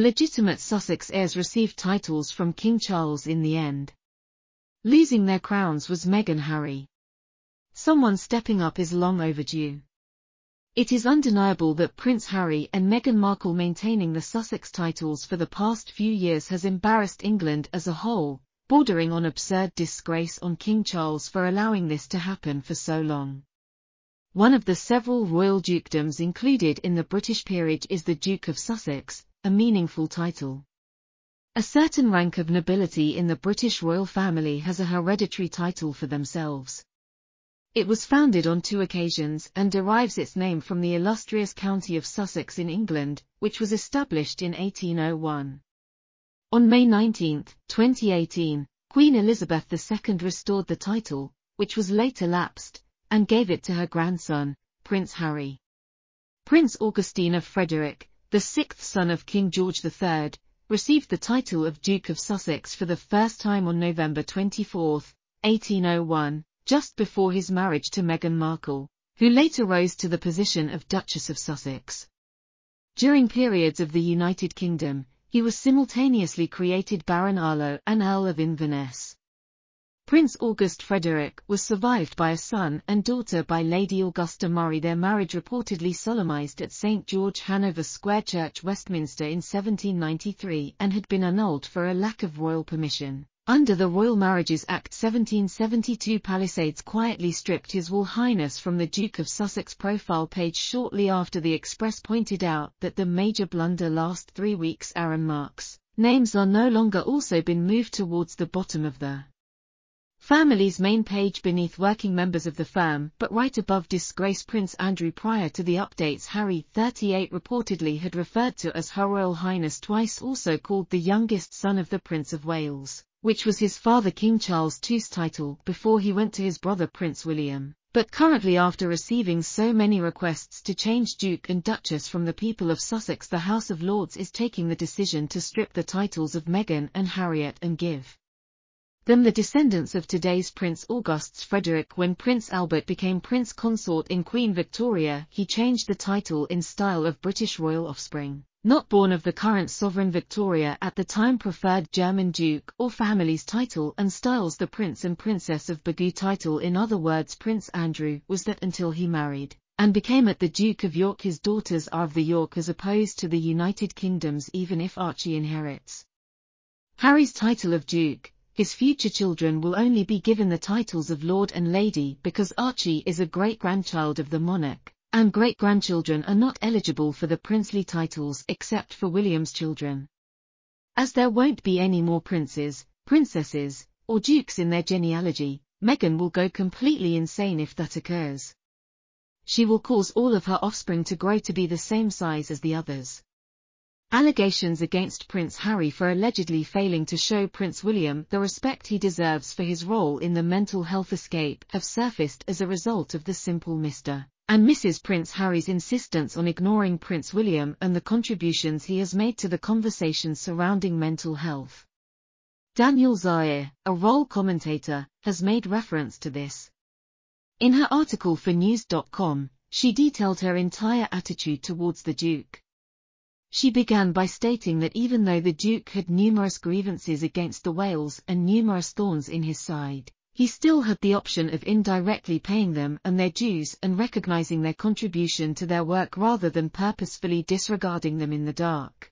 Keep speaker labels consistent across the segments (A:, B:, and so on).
A: legitimate Sussex heirs received titles from King Charles in the end. Losing their crowns was Meghan Harry. Someone stepping up is long overdue. It is undeniable that Prince Harry and Meghan Markle maintaining the Sussex titles for the past few years has embarrassed England as a whole, bordering on absurd disgrace on King Charles for allowing this to happen for so long. One of the several royal dukedoms included in the British peerage is the Duke of Sussex, a meaningful title. A certain rank of nobility in the British royal family has a hereditary title for themselves. It was founded on two occasions and derives its name from the illustrious county of Sussex in England, which was established in 1801. On May 19, 2018, Queen Elizabeth II restored the title, which was later lapsed, and gave it to her grandson, Prince Harry. Prince Augustine of Frederick, the sixth son of King George III, received the title of Duke of Sussex for the first time on November 24, 1801, just before his marriage to Meghan Markle, who later rose to the position of Duchess of Sussex. During periods of the United Kingdom, he was simultaneously created Baron Arklow and Earl of Inverness. Prince August Frederick was survived by a son and daughter by Lady Augusta Murray their marriage reportedly solemnized at St. George Hanover Square Church Westminster in 1793 and had been annulled for a lack of royal permission. Under the Royal Marriages Act 1772 Palisades quietly stripped His Royal Highness from the Duke of Sussex profile page shortly after the Express pointed out that the major blunder last three weeks Aaron Marks. Names are no longer also been moved towards the bottom of the Family's main page beneath working members of the firm, but right above disgraced Prince Andrew prior to the updates Harry, 38 reportedly had referred to as Her Royal Highness twice also called the youngest son of the Prince of Wales, which was his father King Charles II's title before he went to his brother Prince William. But currently after receiving so many requests to change Duke and Duchess from the people of Sussex the House of Lords is taking the decision to strip the titles of Meghan and Harriet and give them the descendants of today's Prince Augustus Frederick. When Prince Albert became Prince Consort in Queen Victoria he changed the title in style of British royal offspring, not born of the current sovereign Victoria at the time preferred German Duke or family's title and styles the Prince and Princess of Bagu title. In other words Prince Andrew was that until he married and became at the Duke of York. His daughters are of the York as opposed to the United Kingdoms even if Archie inherits. Harry's title of Duke, his future children will only be given the titles of Lord and Lady because Archie is a great-grandchild of the monarch, and great-grandchildren are not eligible for the princely titles except for William's children. As there won't be any more princes, princesses, or dukes in their genealogy, Meghan will go completely insane if that occurs. She will cause all of her offspring to grow to be the same size as the others. Allegations against Prince Harry for allegedly failing to show Prince William the respect he deserves for his role in the mental health escape have surfaced as a result of the simple Mr. and Mrs. Prince Harry's insistence on ignoring Prince William and the contributions he has made to the conversation surrounding mental health. Daniela Elser, a role commentator, has made reference to this. In her article for News.com, she detailed her entire attitude towards the Duke. She began by stating that even though the Duke had numerous grievances against the Wales and numerous thorns in his side, he still had the option of indirectly paying them and their dues and recognizing their contribution to their work rather than purposefully disregarding them in the dark.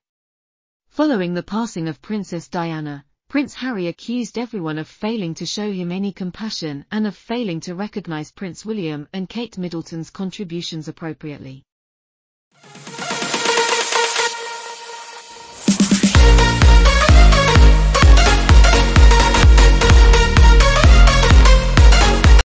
A: Following the passing of Princess Diana, Prince Harry accused everyone of failing to show him any compassion and of failing to recognize Prince William and Kate Middleton's contributions appropriately.